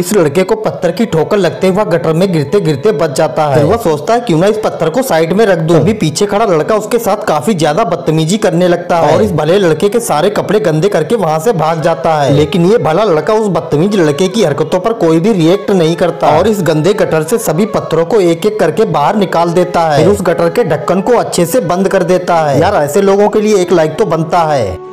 इस लड़के को पत्थर की ठोकर लगते हुए गटर में गिरते गिरते बच जाता है। वह सोचता है क्यों ना इस पत्थर को साइड में रख दो? अभी हाँ। पीछे खड़ा लड़का उसके साथ काफ़ी ज़्यादा बदतमीजी करने लगता है। हाँ। और इस भले लड़के के सारे कपड़े गंदे करके वहाँ से भाग जाता है। लेकिन ये भला लड़का उस बदतमीज लड़के की हरकतों पर कोई भी रिएक्ट नहीं करता। और इस गंदे गटर से सभी पत्थरों को एक एक करके बाहर निकाल देता है। फिर उस गटर के ढक्कन को अच्छे से बंद कर देता है। यार ऐसे लोगों के लिए एक लाइक तो बनता है।